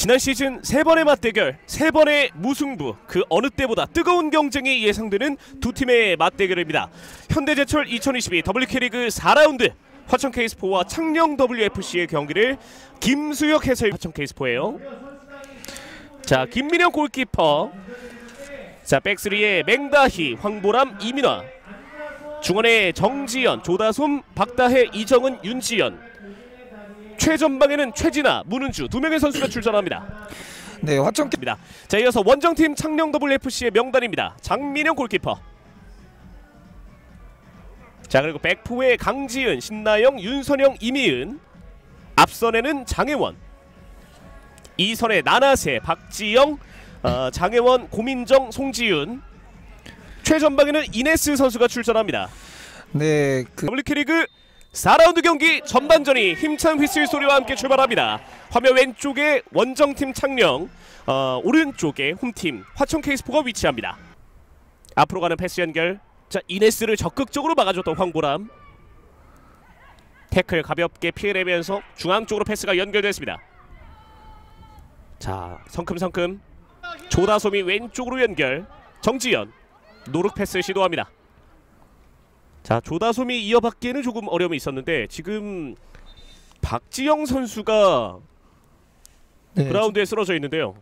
지난 시즌 세 번의 맞대결, 세 번의 무승부, 그 어느 때보다 뜨거운 경쟁이 예상되는 두 팀의 맞대결입니다. 현대제철 2022 WK리그 4라운드 화천 케이스포와 창녕 WFC의 경기를 김수혁 해설 화천 케이스포예요. 자, 김민영 골키퍼. 자, 백스리의 맹다희, 황보람, 이민화. 중원에 정지연, 조다솜, 박다혜, 이정은, 윤지연. 최전방에는 최진아, 문은주 두 명의 선수가 출전합니다. 네, 화천 입니다. 자, 이어서 원정팀 창녕 WFC의 명단입니다. 장민영 골키퍼. 자, 그리고 백포의 강지은, 신나영, 윤선영, 이미은. 앞선에는 장혜원. 이선의 나나세, 박지영, 어, 장혜원, 고민정, 송지윤. 최전방에는 이네스 선수가 출전합니다. 네, 그 WK리그 4라운드 경기 전반전이 힘찬 휘슬 소리와 함께 출발합니다. 화면 왼쪽에 원정팀 창녕, 어, 오른쪽에 홈팀 화천 케이스포가 위치합니다. 앞으로 가는 패스 연결. 자 이네스를 적극적으로 막아줬던 황보람. 태클 가볍게 피해내면서 중앙 쪽으로 패스가 연결됐습니다. 자 성큼성큼 조다솜이 왼쪽으로 연결. 정지연 노룩 패스 시도합니다. 자 조다솜이 이어받기에는 조금 어려움이 있었는데 지금 박지영 선수가 네, 그라운드에 쓰러져 있는데요.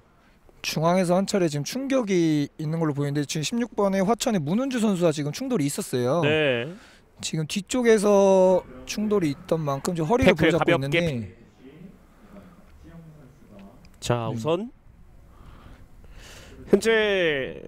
중앙에서 한 차례 지금 충격이 있는 걸로 보이는데 지금 16번에 화천의 문은주 선수와 지금 충돌이 있었어요. 네. 지금 뒤쪽에서 충돌이 있던 만큼 지금 허리를 가볍게 있는데 자 네. 우선 현재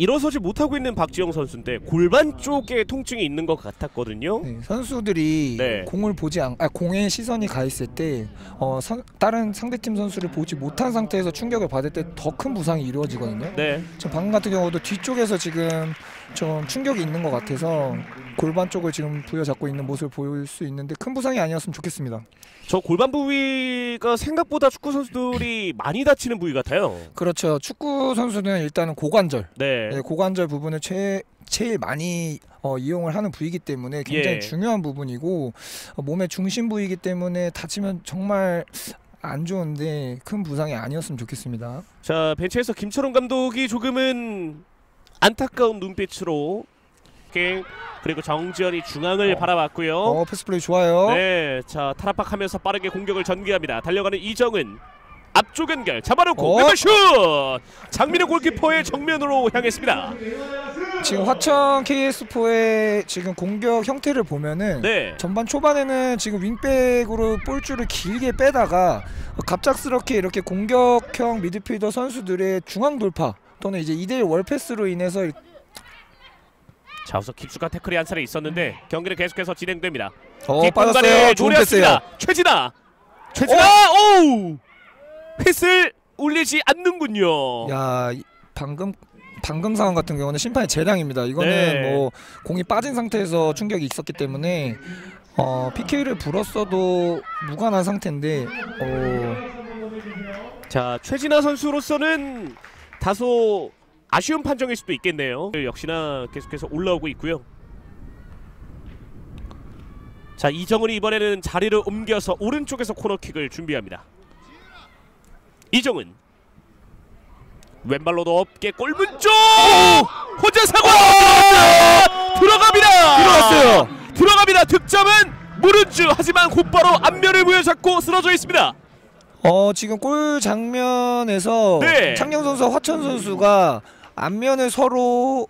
일어서지 못하고 있는 박지영 선수인데 골반 쪽에 통증이 있는 것 같았거든요. 네, 선수들이 네. 공을 보지 않, 아 공에 시선이 가 있을 때 어, 선, 다른 상대팀 선수를 보지 못한 상태에서 충격을 받을 때 더 큰 부상이 이루어지거든요. 네. 지금 방금 같은 경우도 뒤쪽에서 지금 좀 충격이 있는 것 같아서 골반 쪽을 지금 부여잡고 있는 모습을 보일 수 있는데 큰 부상이 아니었으면 좋겠습니다. 저 골반 부위가 생각보다 축구 선수들이 많이 다치는 부위 같아요. 그렇죠. 축구 선수는 일단은 고관절, 네. 네, 고관절 부분을 제, 제일 많이 어, 이용을 하는 부위이기 때문에 굉장히 예. 중요한 부분이고 어, 몸의 중심 부위이기 때문에 다치면 정말 안 좋은데 큰 부상이 아니었으면 좋겠습니다. 자 벤치에서 김철원 감독이 조금은 안타까운 눈빛으로 그리고 정지현이 중앙을 어. 바라봤고요. 어, 패스 플레이 좋아요. 네, 자 타락박하면서 빠르게 공격을 전개합니다. 달려가는 이정은 앞쪽 연결 잡아놓고 어. 왼발 슛! 장민호 골키퍼의 정면으로 향했습니다. 지금 화천 KS4의 지금 공격 형태를 보면은 네, 전반 초반에는 지금 윙백으로 볼줄을 길게 빼다가 갑작스럽게 이렇게 공격형 미드필더 선수들의 중앙 돌파 또는 이제 2대1 월패스로 인해서 자 우선 깊숙한 태클이 한 차례 있었는데 경기는 계속해서 진행됩니다. 어 빠졌어요. 좋은 패스예요. 최진아, 최진아, 오우, 휘슬 울리지 않는군요. 야 이- 방금 방금 상황 같은 경우는 심판의 재량입니다. 이거는 네. 뭐 공이 빠진 상태에서 충격이 있었기 때문에 어, PK를 불었어도 무관한 상태인데 어, 자 최진아 선수로서는 다소 아쉬운 판정일 수도 있겠네요. 역시나 계속해서 올라오고 있고요. 자 이정은이 이번에는 자리를 옮겨서 오른쪽에서 코너킥을 준비합니다. 이정은 왼발로도 없게 골문 쪽 혼자 사고 들어갑니다. 들어갔어요. 들어갑니다. 득점은 무른주 하지만 곧바로 앞면을 부여잡고 쓰러져 있습니다. 어 지금 골 장면에서 네. 창녕 선수와 화천 선수가 앞면을 서로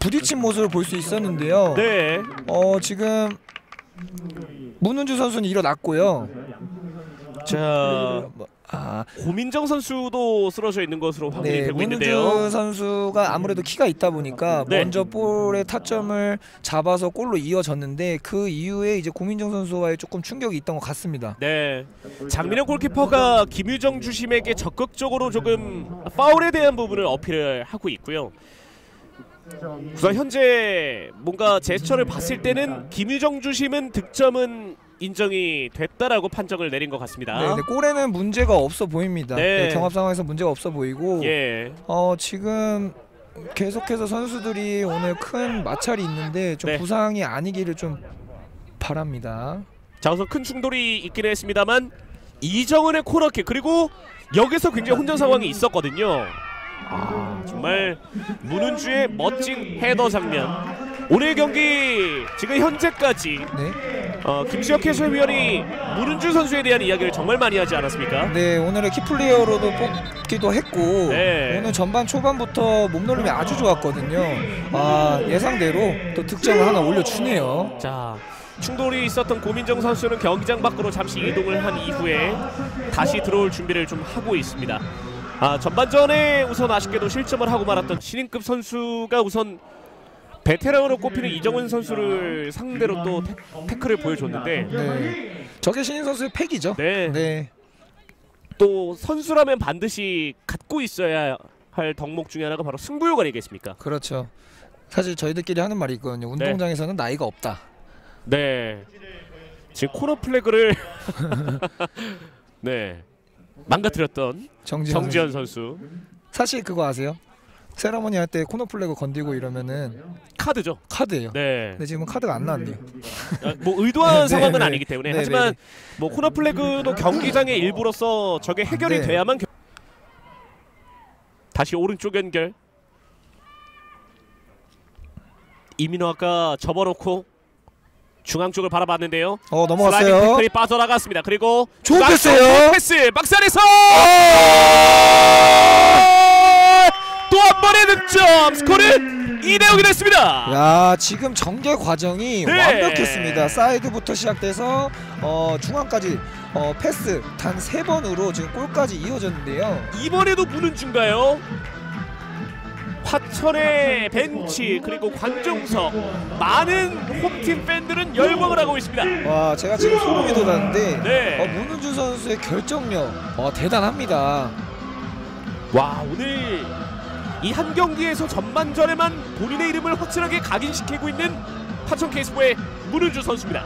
부딪힌 모습을 볼 수 있었는데요. 네. 어 지금 문은주 선수는 일어났고요. 자 뭐, 아, 고민정 선수도 쓰러져 있는 것으로 확인이 네, 되고 있는데요. 선수가 아무래도 키가 있다 보니까 네. 먼저 볼의 타점을 잡아서 골로 이어졌는데 그 이후에 이제 고민정 선수와의 조금 충격이 있던 것 같습니다. 네, 장민영 골키퍼가 김유정 주심에게 적극적으로 조금 파울에 대한 부분을 어필을 하고 있고요. 우선 현재 뭔가 제스처를 봤을 때는 김유정 주심은 득점은 인정이 됐다라고 판정을 내린 것 같습니다. 네, 네, 골에는 문제가 없어 보입니다. 네. 네, 경합 상황에서 문제가 없어 보이고 예, 어 지금 계속해서 선수들이 오늘 큰 마찰이 있는데 좀 네. 부상이 아니기를 좀 바랍니다. 자 우선 큰 충돌이 있긴 했습니다만 이정은의 코너킥 그리고 여기서 굉장히 혼전 상황이 있었거든요. 아 정말 문은주의 멋진 헤더 장면. 오늘 경기 지금 현재까지 네. 어, 김수혁 해설위원이 문은주 선수에 대한 이야기를 정말 많이 하지 않았습니까? 네 오늘의 키플레이어로도 뽑기도 했고 네. 오늘 전반 초반부터 몸놀림이 아주 좋았거든요. 아 예상대로 또 득점을 하나 올려주네요. 자 충돌이 있었던 고민정 선수는 경기장 밖으로 잠시 이동을 한 이후에 다시 들어올 준비를 좀 하고 있습니다. 아 전반전에 우선 아쉽게도 실점을 하고 말았던 신인급 선수가 우선 베테랑으로 꼽히는 이정은 선수를 상대로 또 태, 태클을 보여줬는데 네. 저게 신인 선수의 팩이죠. 네, 네. 또 선수라면 반드시 갖고 있어야 할 덕목 중에 하나가 바로 승부욕 아니겠습니까? 그렇죠. 사실 저희들끼리 하는 말이 있거든요. 운동장에서는 나이가 없다. 네. 지금 코너 플래그를 네 망가뜨렸던 정지현. 정지현 선수 사실 그거 아세요? 세라모니 할 때 코너 플래그 건들고 이러면은 카드죠. 카드예요. 네. 근데 지금 카드가 안 나왔네요. 아, 뭐 의도한 네, 상황은 네. 아니기 때문에 네, 하지만 네, 뭐 코너 플래그도 경기장의 일부로서 저게 해결이 네. 돼야만 겨... 다시 오른쪽 연결. 이민호 아까 접어놓고 중앙 쪽을 바라봤는데요. 어 넘어갔어요. 태클이 빠져나갔습니다. 그리고 좋은 패스예요. 패스 박스 안에서 또 한 번의 득점 스코어는 2대 0이 됐습니다. 야 지금 전개 과정이 네. 완벽했습니다. 사이드부터 시작돼서 어, 중앙까지 어, 패스 단세 번으로 지금 골까지 이어졌는데요. 이번에도 문은중가요. 화천의 벤치 그리고 관중석 많은 홈팀 팬들은 열광을 하고 있습니다. 와 제가 지금 소름이 돋았는데 네. 어, 문은준 선수의 결정력 어, 대단합니다. 와 오늘 이 한 경기에서 전반전에만 본인의 이름을 확실하게 각인시키고 있는 화천 KSPO의 문은주 선수입니다.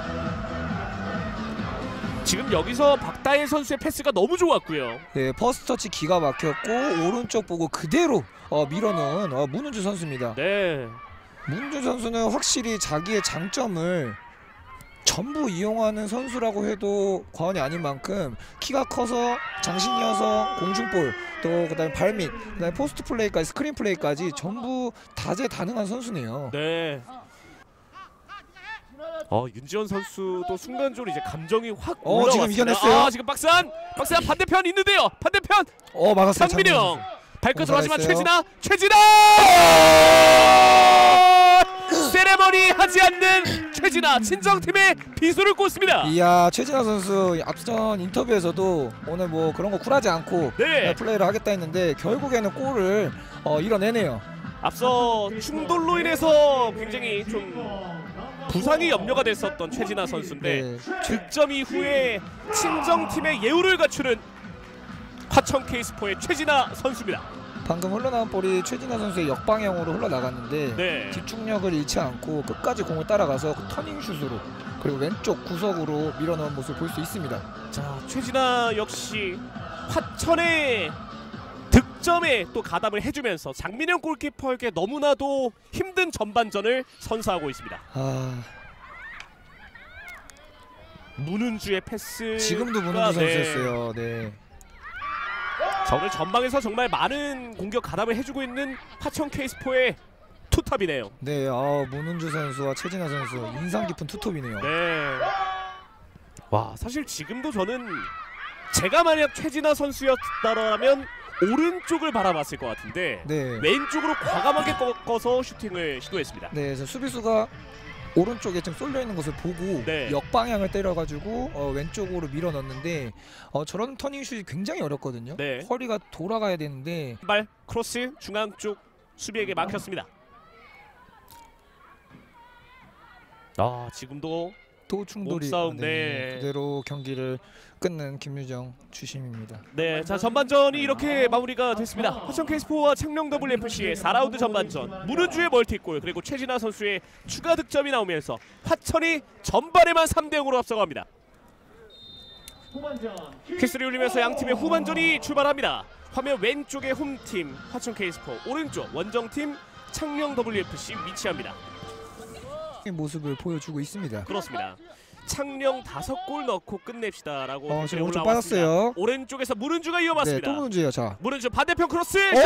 지금 여기서 박다혜 선수의 패스가 너무 좋았고요. 네, first touch 기가 막혔고 오른쪽 보고 그대로 어, 밀어넣은 어, 문은주 선수입니다. 네. 문은주 선수는 확실히 자기의 장점을 전부 이용하는 선수라고 해도 과언이 아닌 만큼 키가 커서 장신이어서 공중볼 또 그다음에 발밑 그다음에 포스트 플레이까지 스크린 플레이까지 전부 다재다능한 선수네요. 네. 어 윤지원 선수도 순간적으로 이제 감정이 확 어, 올라왔습니다. 지금 이겨냈어요. 아, 지금 박산 박산 반대편 있는데요. 반대편 어 막았어요. 장민영 발끝으로 하지만 잘했어요. 최진아 최진아 세레머니 하지 않는 최진아 친정팀의 비수를 꽂습니다. 이야 최진아 선수 앞선 인터뷰에서도 오늘 뭐 그런 거 쿨하지 않고 네. 플레이를 하겠다 했는데 결국에는 골을 어, 이뤄내네요. 앞서 충돌로 인해서 굉장히 좀 부상이 염려가 됐었던 최진아 선수인데 네. 득점 이후에 친정팀의 예우를 갖추는 화천 케이스포의 최진아 선수입니다. 방금 흘러나온 볼이 최진아 선수의 역방향으로 흘러나갔는데 네. 집중력을 잃지 않고 끝까지 공을 따라가서 그 터닝 슛으로 그리고 왼쪽 구석으로 밀어넣은 모습을 볼 수 있습니다. 자 최진아 역시 화천의 득점에 또 가담을 해주면서 장민영 골키퍼에게 너무나도 힘든 전반전을 선사하고 있습니다. 아 문은주의 패스 지금도 문은주 선수였어요. 네. 자, 오늘 전방에서 정말 많은 공격 가담을 해주고 있는 화천 케이스포의 투탑이네요. 네, 아, 문은주 선수와 최진아 선수 인상 깊은 투톱이네요. 네. 와 사실 지금도 저는 제가 만약 최진아 선수였다면 오른쪽을 바라봤을 것 같은데 네. 왼쪽으로 과감하게 꺾어서 슈팅을 시도했습니다. 네, 수비수가 오른쪽에 좀 쏠려 있는 것을 보고 네. 역방향을 때려가지고 어, 왼쪽으로 밀어 넣는데 어, 저런 터닝 슛이 굉장히 어렵거든요. 네. 허리가 돌아가야 되는데 발 크로스 중앙 쪽 수비에게 막혔습니다. 아 지금도 또 충돌이 몸싸움, 네. 그대로 경기를 끊는 김유정 주심입니다. 네, 자 전반전이 이렇게 마무리가 됐습니다. 화천 케이스포와 창녕 WFC의 4라운드 전반전 문은주의 멀티골 그리고 최진아 선수의 추가 득점이 나오면서 화천이 전반에만 3대 0으로 앞서갑니다. 키스를 울리면서 양 팀의 후반전이 출발합니다. 화면 왼쪽에 홈팀 화천 케이스포, 오른쪽 원정팀 창녕 WFC 위치합니다. 이 모습을 보여주고 있습니다. 그렇습니다. 창녕 다섯 골 넣고 끝냅시다라고 어, 지금 오른쪽 올라왔습니다. 빠졌어요. 오른쪽에서 문은주가 네, 이어받습니다. 또 문제예요. 자. 문은주 반대편 크로스 오!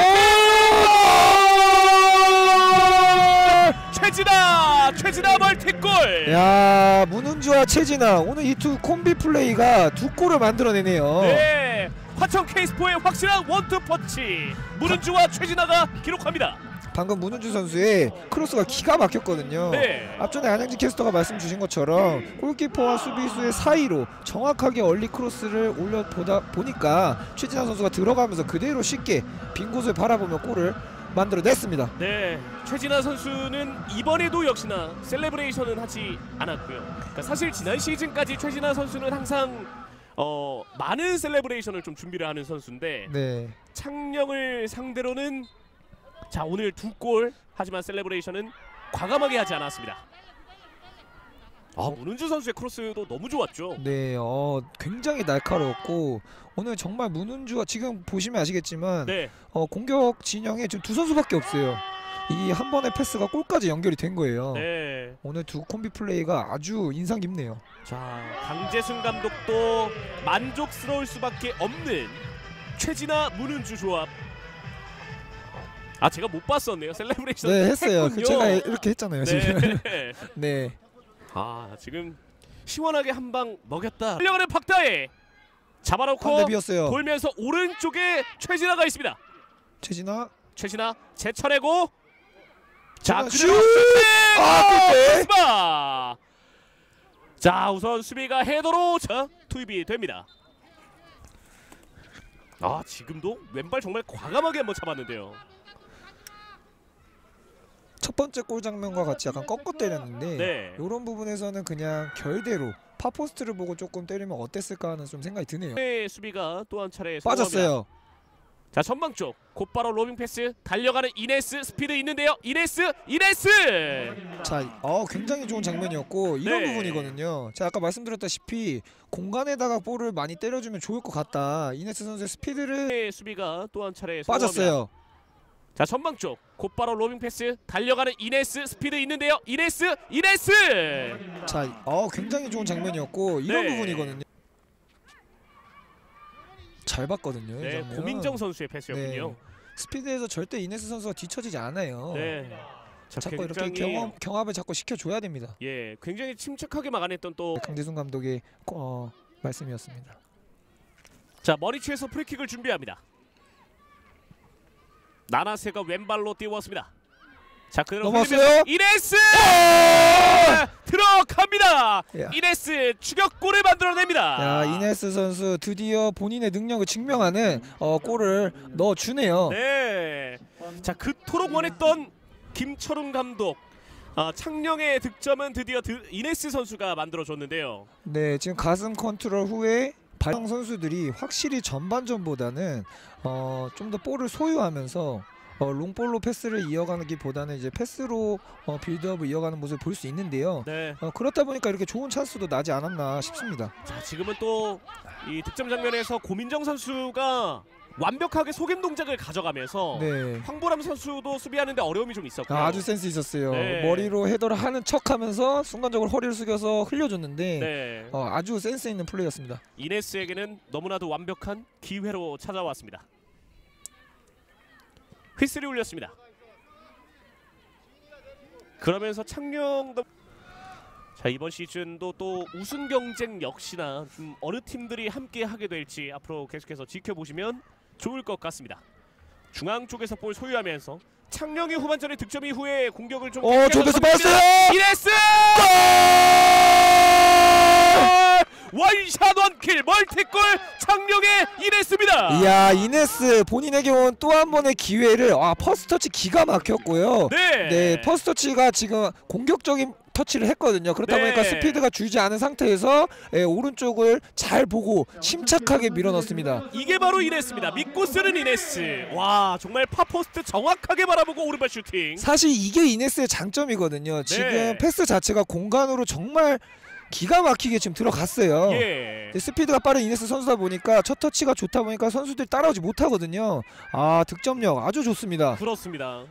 최진아 최진아 멀티골 야, 문은주와 최진아 오늘 이 두 콤비 플레이가 두 골을 만들어내네요. 네 화천 KSPO의 확실한 원투 펀치 문은주와 최진아가 기록합니다. 방금 문은주 선수의 크로스가 기가 막혔거든요. 네. 앞전에 안양진 캐스터가 말씀 주신 것처럼 골키퍼와 수비수의 사이로 정확하게 early cross를 올려 보다 보니까 최진아 선수가 들어가면서 그대로 쉽게 빈 곳을 바라보며 골을 만들어냈습니다. 네, 최진아 선수는 이번에도 역시나 celebration은 하지 않았고요. 그러니까 사실 지난 시즌까지 최진아 선수는 항상 어, 많은 celebration을 좀 준비를 하는 선수인데 네. 창녕을 상대로는 자 오늘 두 골 하지만 celebration은 과감하게 하지 않았습니다. 아 문은주 선수의 크로스도 너무 좋았죠. 네, 어, 굉장히 날카로웠고 오늘 정말 문은주가 지금 보시면 아시겠지만 네, 어, 공격 진영에 지금 두 선수밖에 없어요. 이 한 번의 패스가 골까지 연결이 된 거예요. 네. 오늘 두 콤비 플레이가 아주 인상 깊네요. 자 강재순 감독도 만족스러울 수밖에 없는 최진아 문은주 조합. 아 제가 못 봤었네요 셀레브레이션. 네, 했어요. 그 했군요. 제가 이렇게 했잖아요. 지금. 네. 네. 아 지금 시원하게 한 방 먹였다. 끌려가는 박다혜 잡아놓고 반대. 돌면서 오른쪽에 최진아가 있습니다. 최진아. 최진아 제쳐내고 자 그대로! 아! 자 우선 수비가 헤더로 자 투입이 됩니다. 아 지금도 왼발 정말 과감하게 한번 잡았는데요. 첫 번째 골 장면과 같이 약간 꺾어 때렸는데 네. 이런 부분에서는 그냥 결대로 far post를 보고 조금 때리면 어땠을까 하는 좀 생각이 드네요. 네, 수비가 또 한 차례 성공합니다. 빠졌어요. 자 전방 쪽 곧바로 로빙 패스 달려가는 이네스 스피드 있는데요. 이네스 이네스 자, 어 굉장히 좋은 장면이었고 이런 네. 부분이거든요. 자, 아까 말씀드렸다시피 공간에다가 볼을 많이 때려주면 좋을 것 같다. 이네스 선수의 스피드를 네, 수비가 또 한 차례 성공합니다. 빠졌어요. 자 전방 쪽 곧바로 로빙 패스 달려가는 이네스 스피드 있는데요. 이네스 이네스 자, 어 굉장히 좋은 장면이었고 이런 네. 부분이거든요. 잘 봤거든요. 이 네 장면. 고민정 선수의 패스였군요. 네. 스피드에서 절대 이네스 선수가 뒤처지지 않아요. 네. 자, 자꾸 이렇게 경험 경합을 자꾸 시켜줘야 됩니다. 예 굉장히 침착하게 막아냈던 또 강대순 감독의 어, 말씀이었습니다. 자 머리치에서 프리킥을 준비합니다. 나나세가 왼발로 띄웠습니다. 자 그대로 넘어왔어요? 흘리면서 이네스 들어갑니다. 야. 이네스 추격골을 만들어냅니다. 야 이네스 선수 드디어 본인의 능력을 증명하는 어, 골을 넣어주네요. 네. 자 그토록 원했던 김철웅 감독. 아, 창녕의 득점은 드디어 드, 이네스 선수가 만들어줬는데요. 네, 지금 가슴 컨트롤 후에 발상 선수들이 확실히 전반전보다는 어, 좀 더 볼을 소유하면서 어, long ball로 패스를 이어가기보다는 이제 패스로 어, build-up을 이어가는 모습을 볼 수 있는데요. 네. 어, 그렇다 보니까 이렇게 좋은 찬스도 나지 않았나 싶습니다. 자 지금은 또 이 득점 장면에서 고민정 선수가 완벽하게 속임 동작을 가져가면서 네. 황보람 선수도 수비하는데 어려움이 좀 있었고요. 아, 아주 센스 있었어요. 네. 머리로 헤더를 하는 척하면서 순간적으로 허리를 숙여서 흘려줬는데 네. 어, 아주 센스 있는 플레이였습니다. 이네스에게는 너무나도 완벽한 기회로 찾아왔습니다. 휘슬이 울렸습니다. 그러면서 창녕도 자 이번 시즌도 또 우승 경쟁 역시나 좀 어느 팀들이 함께 하게 될지 앞으로 계속해서 지켜보시면 좋을 것 같습니다. 중앙 쪽에서 볼 소유하면서 창녕이 후반전에 득점 이후에 공격을 좀 어, 선택합니다. 받았어요! 이네스 one shot one kill 멀티골 창녕의 이네스입니다. 이야 이네스 본인에게 온 또 한 번의 기회를 아 first touch 기가 막혔고요. 네. 네 first touch가 지금 공격적인 터치를 했거든요. 그렇다 네. 보니까 스피드가 줄지 않은 상태에서 예, 오른쪽을 잘 보고 침착하게 밀어넣습니다. 이게 바로 이네스입니다. 믿고 쓰는 이네스. 와 정말 far post 정확하게 바라보고 오른발 슈팅. 사실 이게 이네스의 장점이거든요. 지금 네. 패스 자체가 공간으로 정말 기가 막히게 지금 들어갔어요. 예. 스피드가 빠른 이네스 선수다 보니까 첫 터치가 좋다 보니까 선수들이 따라오지 못하거든요. 아 득점력 아주 좋습니다. 그렇습니다.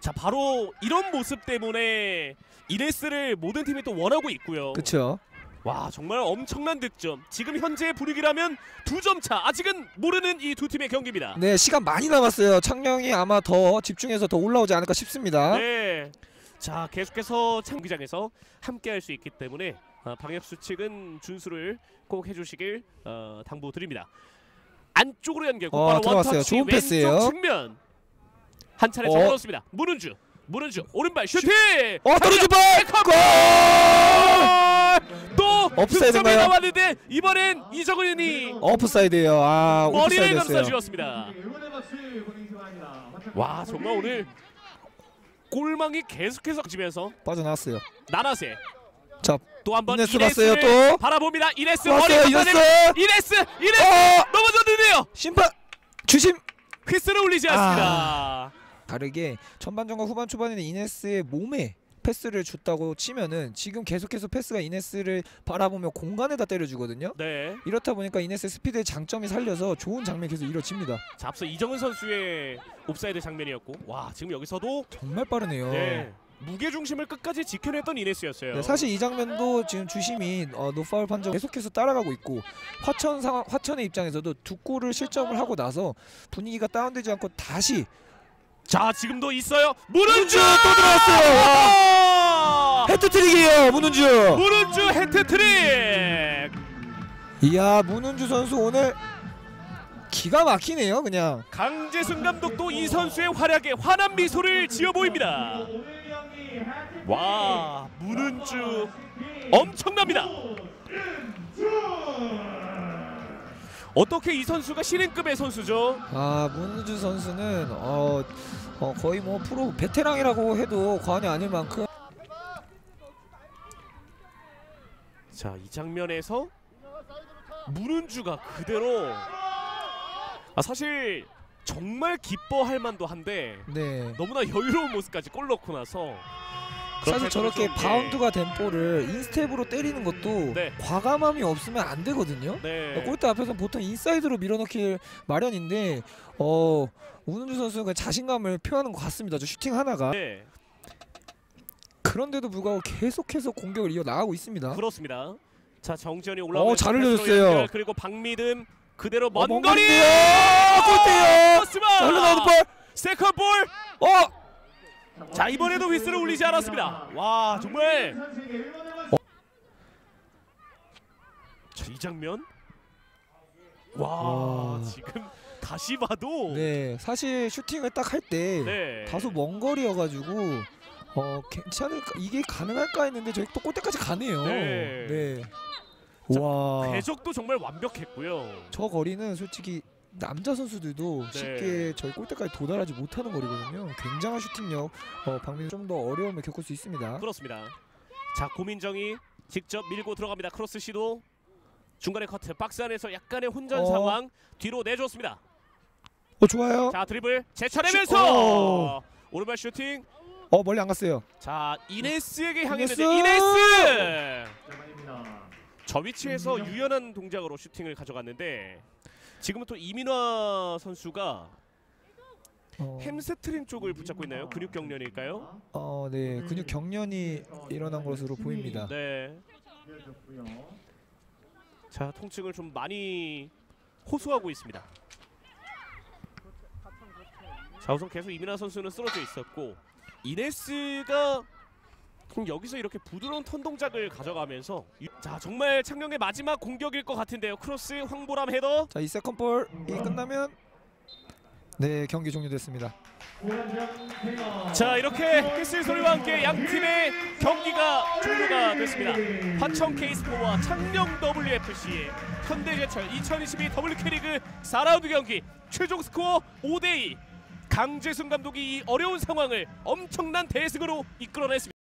자 바로 이런 모습 때문에 이네스를 모든 팀이 또 원하고 있고요. 그렇죠. 와 정말 엄청난 득점. 지금 현재 분위기라면 두 점 차. 아직은 모르는 이 두 팀의 경기입니다. 네 시간 많이 남았어요. 창령이 아마 더 집중해서 더 올라오지 않을까 싶습니다. 네. 자 계속해서 경기장에서 함께 할 수 있기 때문에 어, 방역 수칙은 준수를 꼭 해주시길 어, 당부드립니다. 안쪽으로 연결 어, 곧바로 들어갔어요. 원터치 좋은 패스예요. 측면 한 차례 어. 잡아놓습니다. 문은주 문은주 오른발 슈팅 어 떨어진 발! 골! 또? 득점이 나왔는데 이번엔 이정은이 오프사이드예요. 아 머리를 오프사이드였어요. 감싸 주었습니다. 와 정말 오늘 골망이 계속해서 지면서 빠져나왔어요. 나나세 자 또 한번 이네스 이네스를 봤어요, 또. 바라봅니다. 이네스 왔어요 머리. 감싸내는 이네스 이네스 어 넘어졌는데요. 심판 주심. 휘슬을 울리지 않습니다. 다르게 전반전과 후반 초반에는 이네스의 몸에 패스를 줬다고 치면은 지금 계속해서 패스가 이네스를 바라보며 공간에다 때려주거든요. 네. 이렇다 보니까 이네스의 스피드의 장점이 살려서 좋은 장면이 계속 이루어집니다. 자, 앞서 이정은 선수의 오프사이드 장면이었고 와 지금 여기서도 정말 빠르네요. 네. 무게 중심을 끝까지 지켜냈던 이네스였어요. 네, 사실 이 장면도 지금 주심이 어, 노파울 판정 계속해서 따라가고 있고 화천 상황 화천의 입장에서도 두 골을 실점을 하고 나서 분위기가 다운되지 않고 다시 자 지금도 있어요. 문은주 또 들어왔어요. 아! 헤트트릭이에요 문은주. 문은주 해트트릭. 이야 문은주 선수 오늘 기가 막히네요 그냥. 강재순 감독도 이 선수의 활약에 환한 미소를 지어 보입니다. 와 문은주 엄청납니다. 어떻게 이 선수가 신인급의 선수죠? 아 문우주 선수는 어, 어, 거의 뭐 프로 베테랑이라고 해도 과언이 아닐 만큼. 자 이 장면에서 문은주가 그대로. 아 사실 정말 기뻐할 만도 한데 네. 너무나 여유로운 모습까지 골 넣고 나서 사실 저렇게 좀, 예. 바운드가 된 볼을 인스텝으로 때리는 것도 네. 과감함이 없으면 안 되거든요. 네. 골대 앞에서 보통 인사이드로 밀어넣길 마련인데 어 선수가 그 자신감을 표하는 것 같습니다. 저 슈팅 하나가 네 그런데도 불구하고 계속해서 공격을 이어 나가고 있습니다. 그렇습니다. 자 정지현이 올라오면서 어, 잘 흘려줬어요. 그리고 박미듬 그대로 먼먼 거리 거리인데요. 골대요. 크로스바! 자, 흘러나오는 볼. second ball. 어 자 이번에도 휘슬을 울리지 않았습니다. 와 정말. 자이 장면. 와, 와. 지금 다시 봐도 네, 사실 슈팅을 딱 할때 네. 다소 먼 거리여가지고 어 괜찮을까 이게 가능할까 했는데 저희 또 골대까지 가네요. 네. 네. 자, 와. 궤적도 정말 완벽했고요. 저 거리는 솔직히 남자 선수들도 네. 쉽게 저희 골대까지 도달하지 못하는 거리거든요. 굉장한 슈팅력. 어, 박민우 좀 더 어려움을 겪을 수 있습니다. 그렇습니다. 자 고민정이 직접 밀고 들어갑니다. 크로스 시도 중간에 커트 박스 안에서 약간의 혼전 어. 상황 뒤로 내줬습니다. 어 좋아요. 자 드리블 슈- 제쳐내면서 어. 오른발 슈팅. 어 멀리 안 갔어요. 자 이네스에게 향했는데 이네스! 이네스. 저 위치에서 유연한 동작으로 슈팅을 가져갔는데 지금은 또 이민화 선수가 어, 햄스트링 쪽을 붙잡고 있나요? 근육 경련일까요? 어, 네 근육 경련이 일어난 것으로 보입니다. 네. 자 통증을 좀 많이 호소하고 있습니다. 자 우선 계속 이민아 선수는 쓰러져 있었고 이네스가 그럼 여기서 이렇게 부드러운 턴 동작을 가져가면서 유- 자 정말 창녕의 마지막 공격일 것 같은데요. 크로스 황보람 헤더. 자, 이 second ball이 끝나면 네 경기 종료됐습니다. 자 이렇게 휘슬 소리와 함께 양 팀의 경기가 종료가 됐습니다. 화천 KSPO와 창녕 WFC의 현대제철 2022 WK리그 4라운드 경기 최종 스코어 5대2 강재순 감독이 이 어려운 상황을 엄청난 대승으로 이끌어냈습니다.